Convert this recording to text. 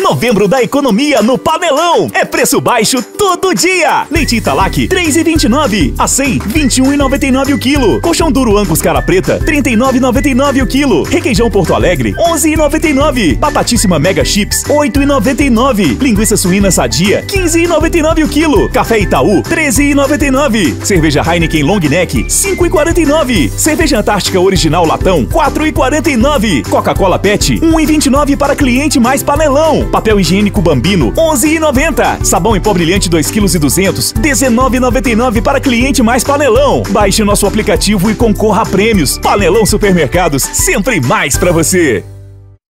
Novembro da economia no Panelão. É preço baixo todo dia. Leite Italac, 3,29. A 100, 21,99 o quilo. Colchão duro Angus cara preta, 39,99 o quilo. Requeijão Porto Alegre, 11,99. Batatíssima Mega Chips, 8,99. Linguiça suína sadia, 15,99 o quilo. Café Itaú, 13,99. Cerveja Heineken Long Neck, 5,49. Cerveja Antártica Original Latão, 4,49. Coca-Cola Pet, 1,29 para cliente mais panelão. Papel higiênico Bambino, 11,90. Sabão em pó brilhante 2 kg e 200, 19,99 para cliente mais panelão. Baixe nosso aplicativo e concorra a prêmios. Panelão Supermercados, sempre mais para você.